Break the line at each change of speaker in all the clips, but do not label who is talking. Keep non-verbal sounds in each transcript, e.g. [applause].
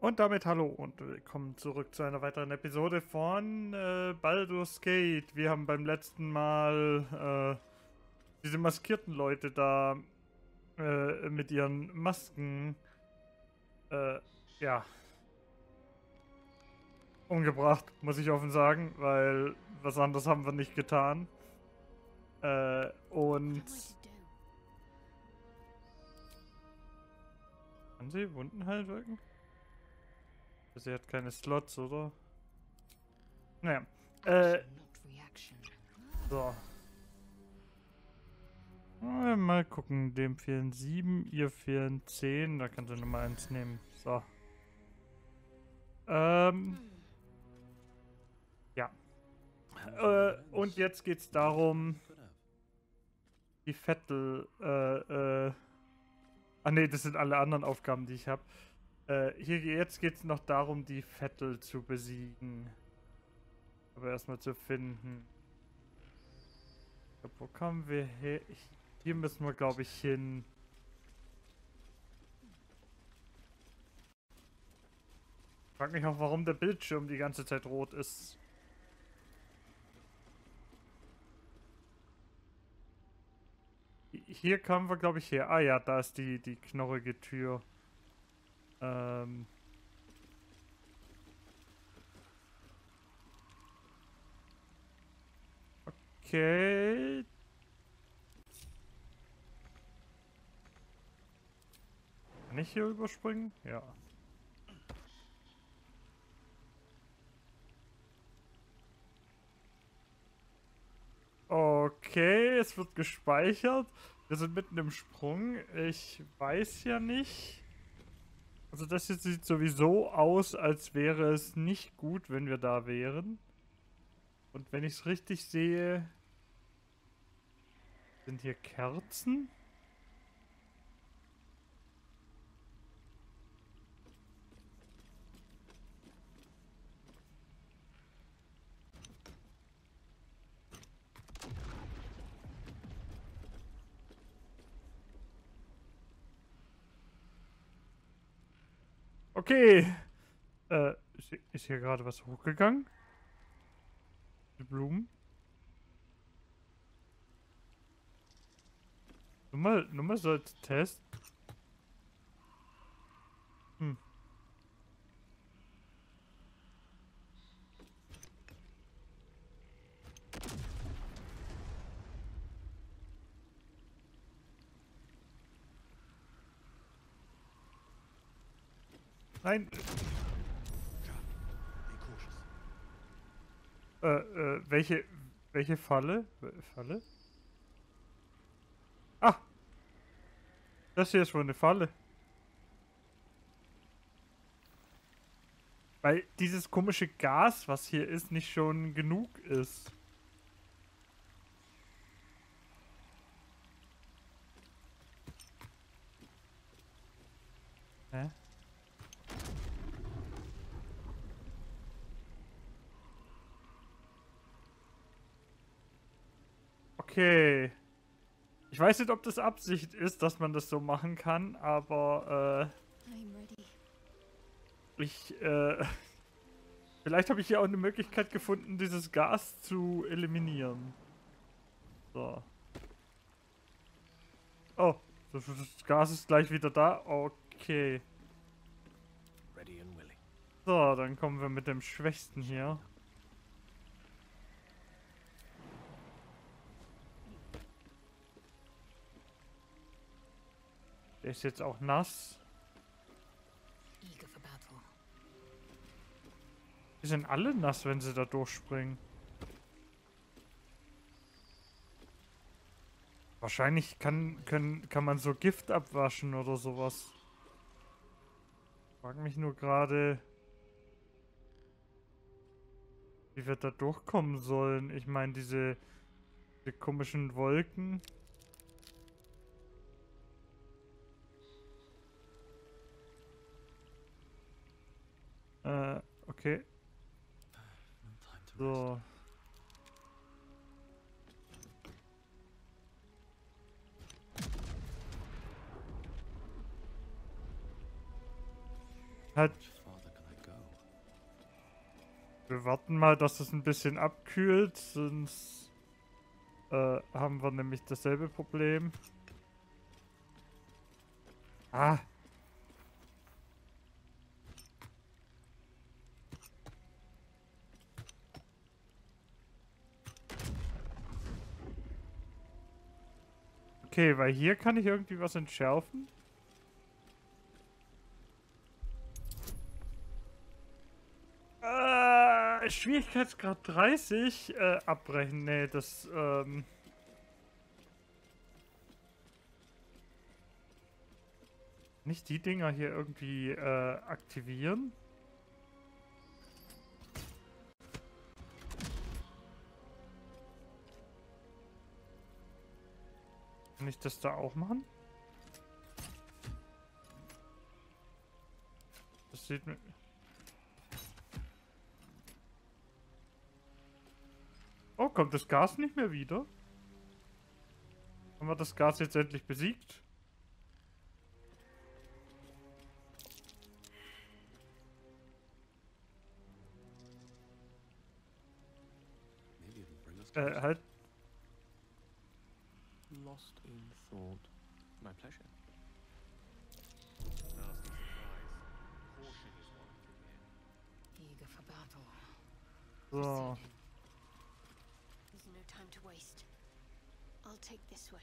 Und damit hallo und willkommen zurück zu einer weiteren Episode von äh, Baldur's Gate. Wir haben beim letzten Mal äh, diese maskierten Leute da äh, mit ihren Masken äh, ja umgebracht, muss ich offen sagen, weil was anderes haben wir nicht getan. Äh, und kann sie Wunden heilen wirken? Sie hat keine Slots, oder? Naja. Äh. So. Mal gucken. Dem fehlen sieben, ihr fehlen zehn. Da kannst du Nummer eins nehmen. So. Ähm. Ja. Äh, und jetzt geht's darum, die Vettel, äh, äh. Ah ne, das sind alle anderen Aufgaben, die ich habe. Äh, hier jetzt geht es noch darum, die Vettel zu besiegen. Aber erstmal zu finden. Glaub, wo kommen wir her? Hier müssen wir, glaube ich, hin. Ich frage mich auch, warum der Bildschirm die ganze Zeit rot ist. Hier kamen wir, glaube ich, her. Ah ja, da ist die, die knorrige Tür. Ähm. Okay. Kann ich hier überspringen? Ja. Okay, es wird gespeichert. Wir sind mitten im Sprung. Ich weiß ja nicht. Also das hier sieht sowieso aus, als wäre es nicht gut, wenn wir da wären. Und wenn ich es richtig sehe, sind hier Kerzen? Okay. Äh, ist hier gerade was hochgegangen? Die Blumen? Nur mal, nur mal so als Test. Hm. Nein. Äh, äh, welche, welche Falle? Falle? Ah! Das hier ist wohl eine Falle. Weil dieses komische Gas, was hier ist, nicht schon genug ist. Hä? Okay. Ich weiß nicht, ob das Absicht ist, dass man das so machen kann, aber äh, ich äh, [laughs] vielleicht habe ich hier auch eine Möglichkeit gefunden, dieses Gas zu eliminieren. So. Oh, das Gas ist gleich wieder da. Okay. So, dann kommen wir mit dem Schwächsten hier. Der ist jetzt auch nass. Die sind alle nass, wenn sie da durchspringen. Wahrscheinlich kann, können, kann man so Gift abwaschen oder sowas. Ich frage mich nur gerade, wie wir da durchkommen sollen. Ich meine, diese, diese komischen Wolken. Okay. So. Halt. Wir warten mal, dass es ein bisschen abkühlt, sonst äh, haben wir nämlich dasselbe Problem. Ah. Okay, weil hier kann ich irgendwie was entschärfen. Äh, Schwierigkeitsgrad 30 äh, abbrechen. Nee, das, ähm... Nicht die Dinger hier irgendwie äh, aktivieren. Kann ich das da auch machen? Das sieht mir... Oh, kommt das Gas nicht mehr wieder? Haben wir das Gas jetzt endlich besiegt? Äh, halt.
My pleasure.
Eager for battle.
So.
Proceeding. There's no time to waste. I'll take this way.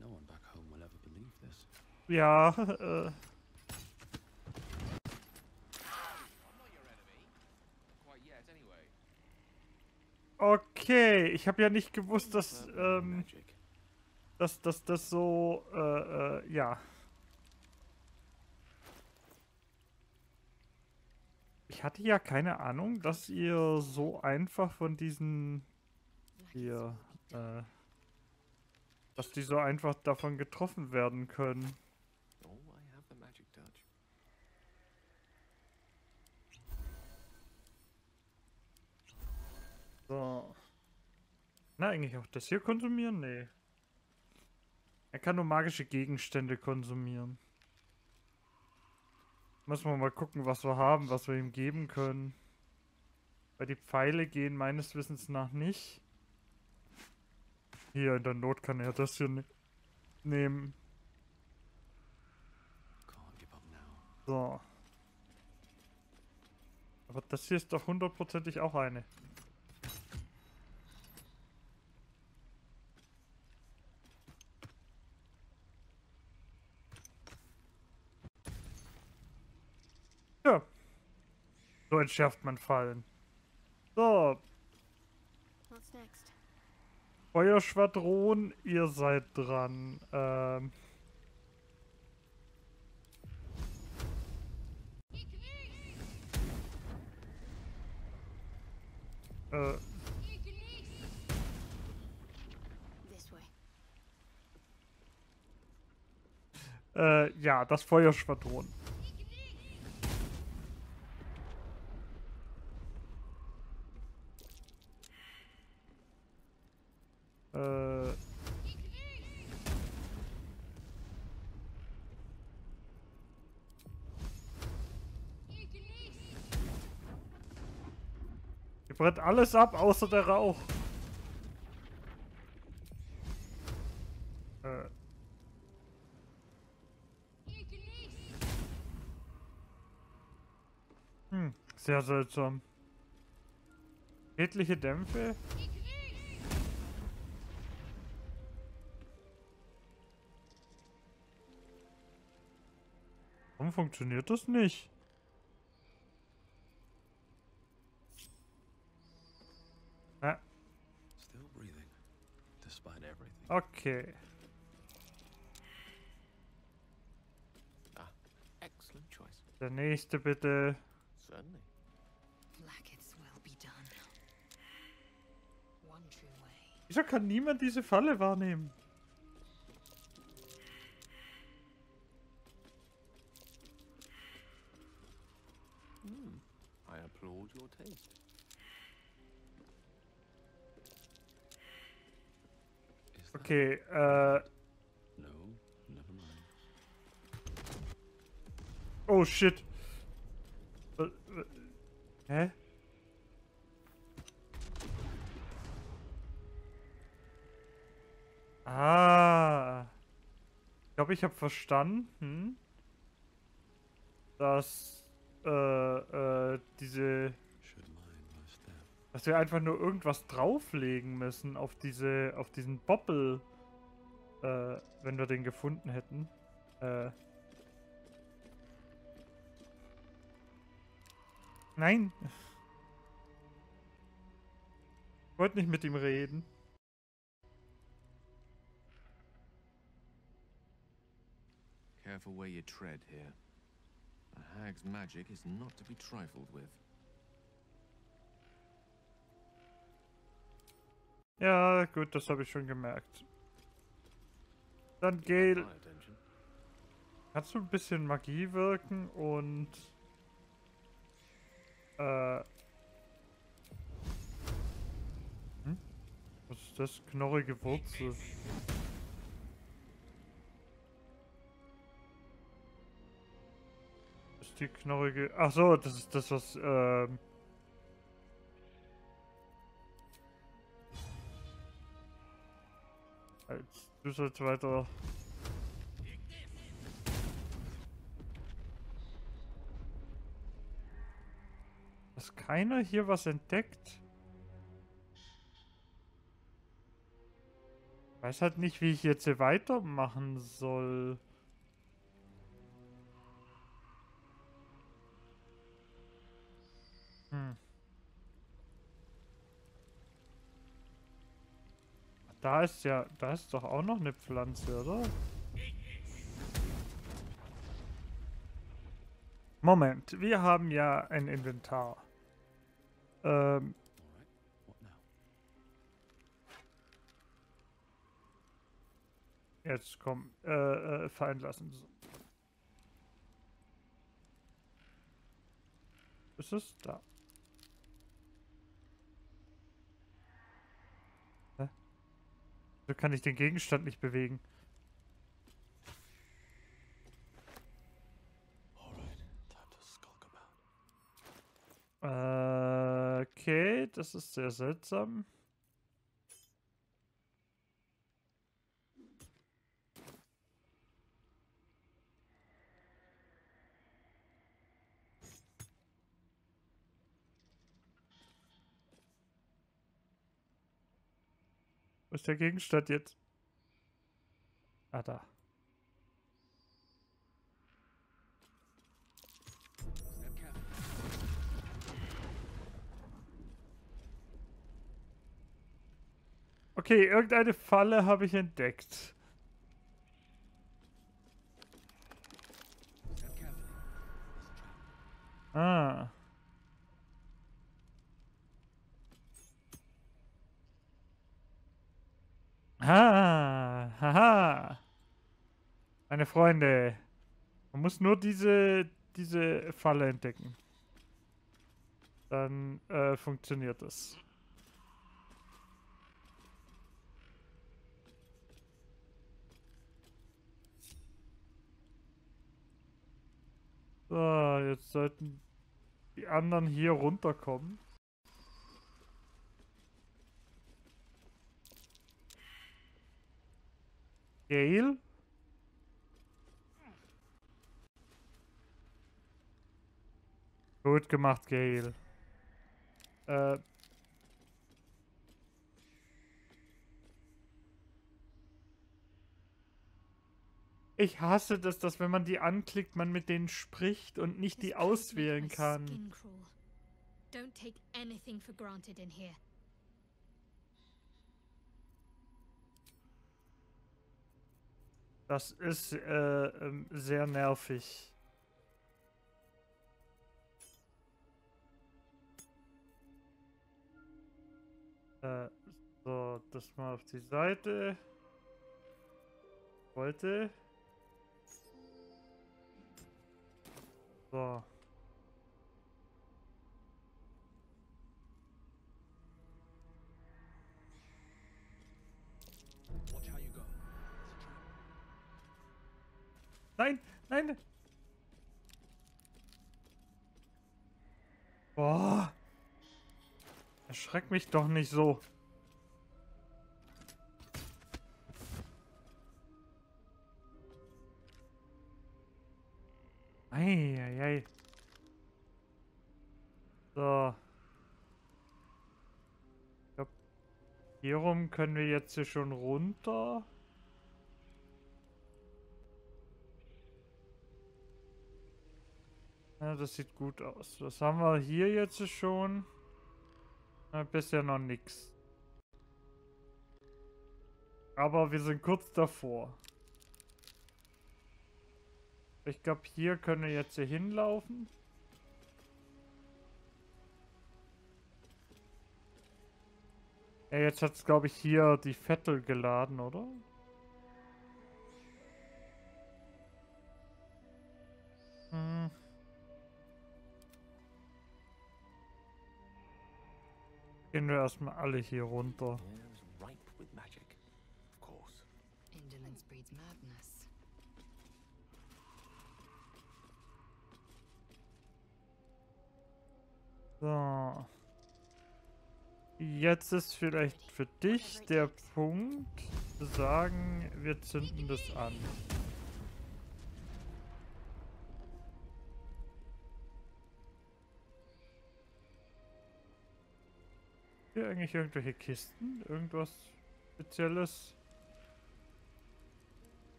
No one back home will ever believe this.
Ja, [laughs] uh, Okay, ich habe ja nicht gewusst, dass, ähm, dass, dass das so, äh, äh, ja. Ich hatte ja keine Ahnung, dass ihr so einfach von diesen hier, äh, dass die so einfach davon getroffen werden können. So. Na, eigentlich auch das hier konsumieren? Nee. Er kann nur magische Gegenstände konsumieren. Müssen wir mal gucken, was wir haben, was wir ihm geben können. Weil die Pfeile gehen meines Wissens nach nicht. Hier, in der Not kann er das hier ne nehmen. So. Aber das hier ist doch hundertprozentig auch eine. Ja. So entschärft man Fallen. So? Feuerschwadron, ihr seid dran. Ähm. Äh, äh, ja, das Feuerschwadron. Äh. Hier brennt alles ab, außer der Rauch. Äh. Hm, sehr seltsam. Schädliche Dämpfe? Funktioniert das nicht? Ah, okay.
Ah, excellent choice.
Der nächste bitte.
Certainly.
Blackets will be done. One true way.
Wieso kann niemand diese Falle wahrnehmen? Okay, äh,
No, never mind.
Oh shit. Äh, äh, Hä? Ah. Ich glaube, ich habe verstanden, dass äh, äh, diese, dass wir einfach nur irgendwas drauflegen müssen auf diese, auf diesen Boppel, äh, wenn wir den gefunden hätten. Äh. Nein. Ich wollte nicht mit ihm reden.
Careful where you tread here. A hag's magic is not to be trifled with.
Ja, gut, das habe ich schon gemerkt. Dann
attention.
kannst du ein bisschen Magie wirken und äh hm? Was ist das? Knorrige Wurzel. Das ist die knorrige. Ach so, das ist das, was ähm du sollst weiter. Dass keiner hier was entdeckt. Ich weiß halt nicht, wie ich jetzt hier weitermachen soll. Da ist ja, da ist doch auch noch eine Pflanze, oder? Moment, wir haben ja ein Inventar. Ähm, jetzt komm, äh, äh, fallen lassen. Ist es da? So kann ich den Gegenstand nicht bewegen. Äh, okay, das ist sehr seltsam. Ist der Gegenstand jetzt? Ah, da. Okay, irgendeine Falle habe ich entdeckt. Ah. Ah, haha. Meine Freunde. Man muss nur diese, diese Falle entdecken. Dann äh, funktioniert das. So, jetzt sollten die anderen hier runterkommen. Gale? Gut gemacht, Gale. Äh. Ich hasse das, dass wenn man die anklickt, man mit denen spricht und nicht die auswählen kann.
Don't take anything for granted in here.
Das ist äh, ähm, sehr nervig. Äh, so, das mal auf die Seite. Wollte. So. Nein, nein. Boah. Erschreck mich doch nicht so. Eieiei. So. Ich glaub, hier können wir jetzt hier schon runter. Ja, das sieht gut aus. Was haben wir hier jetzt schon? Na, bisher noch nichts. Aber wir sind kurz davor. Ich glaube, hier können wir jetzt hier hinlaufen. Ja, jetzt hat es, glaube ich, hier die Vettel geladen, oder? Hm. Gehen wir erstmal alle hier runter. So. Jetzt ist vielleicht für dich der Punkt, zu sagen, wir zünden das an. Hier eigentlich irgendwelche Kisten? Irgendwas Spezielles?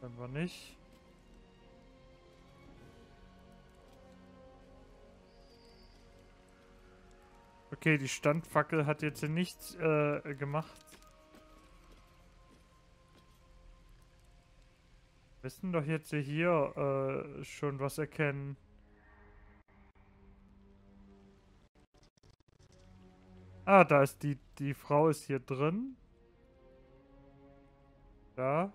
Wir nicht. Okay, die Standfackel hat jetzt nichts äh, gemacht. Wir müssen doch jetzt hier äh, schon was erkennen. Ah, da ist die, die Frau ist hier drin. Da.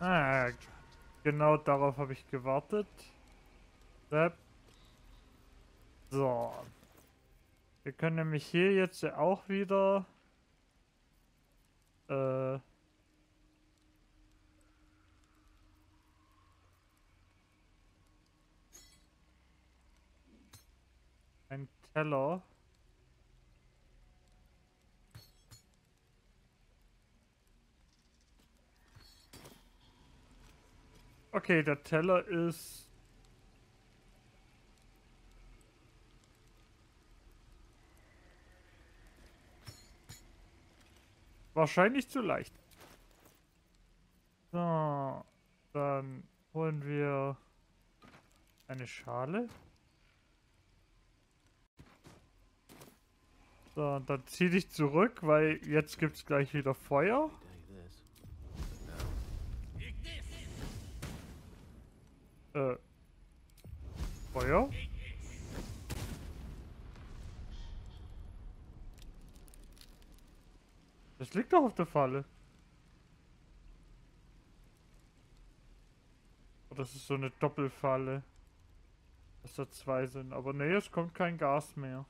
Ah. Genau darauf habe ich gewartet. So. Wir können nämlich hier jetzt ja auch wieder äh, ein Teller. Okay, der Teller ist wahrscheinlich zu leicht. So, dann holen wir eine Schale. So, dann zieh dich zurück, weil jetzt gibt's gleich wieder Feuer. Äh. Feuer? Das liegt doch auf der Falle. Oh, das ist so eine Doppelfalle. Dass da zwei sind. Aber nee, es kommt kein Gas mehr.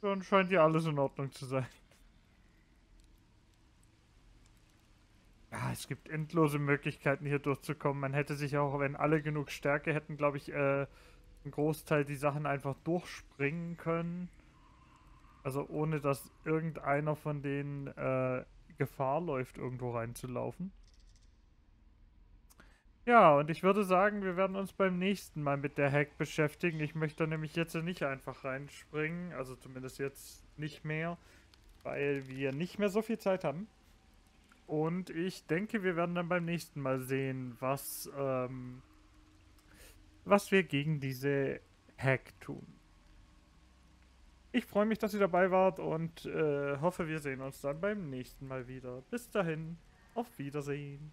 Dann scheint hier alles in Ordnung zu sein. [laughs] Ja, es gibt endlose Möglichkeiten hier durchzukommen. Man hätte sich auch, wenn alle genug Stärke hätten, glaube ich, äh, einen Großteil die Sachen einfach durchspringen können. Also ohne dass irgendeiner von denen äh, Gefahr läuft, irgendwo reinzulaufen. Ja, und ich würde sagen, wir werden uns beim nächsten Mal mit der Hack beschäftigen. Ich möchte nämlich jetzt nicht einfach reinspringen, also zumindest jetzt nicht mehr, weil wir nicht mehr so viel Zeit haben. Und ich denke, wir werden dann beim nächsten Mal sehen, was, ähm, was wir gegen diese Hack tun. Ich freue mich, dass ihr dabei wart und äh, hoffe, wir sehen uns dann beim nächsten Mal wieder. Bis dahin, auf Wiedersehen.